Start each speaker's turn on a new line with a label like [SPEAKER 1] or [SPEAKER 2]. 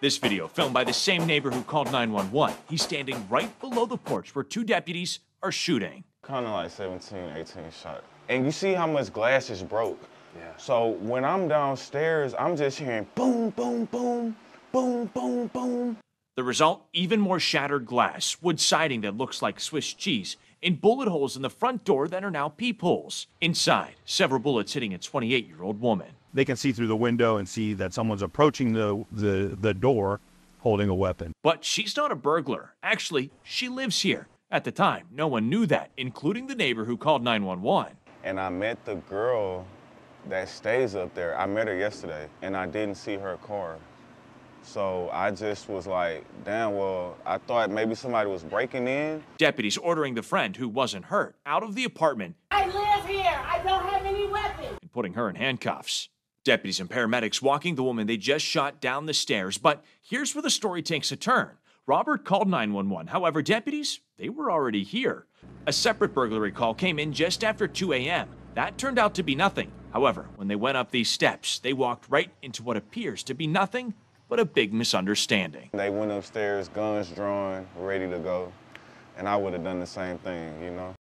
[SPEAKER 1] This video filmed by the same neighbor who called 911. He's standing right below the porch where two deputies are shooting.
[SPEAKER 2] Kind of like 17, 18 shot. And you see how much glass is broke.
[SPEAKER 3] Yeah.
[SPEAKER 2] So when I'm downstairs, I'm just hearing boom, boom, boom, boom, boom, boom.
[SPEAKER 1] The result even more shattered glass, wood siding that looks like Swiss cheese, and bullet holes in the front door that are now peepholes. Inside, several bullets hitting a 28 year old woman.
[SPEAKER 4] They can see through the window and see that someone's approaching the, the, the door holding a weapon.
[SPEAKER 1] But she's not a burglar. Actually, she lives here. At the time, no one knew that, including the neighbor who called 911.
[SPEAKER 2] And I met the girl that stays up there. I met her yesterday and I didn't see her car. So I just was like, damn, well, I thought maybe somebody was breaking in.
[SPEAKER 1] Deputies ordering the friend who wasn't hurt out of the apartment
[SPEAKER 5] I live here. I don't have any weapons.
[SPEAKER 1] and putting her in handcuffs. Deputies and paramedics walking the woman they just shot down the stairs. But here's where the story takes a turn. Robert called 911. However, deputies, they were already here. A separate burglary call came in just after 2 a.m. That turned out to be nothing. However, when they went up these steps, they walked right into what appears to be nothing but a big misunderstanding.
[SPEAKER 2] They went upstairs, guns drawn, ready to go. And I would have done the same thing, you know?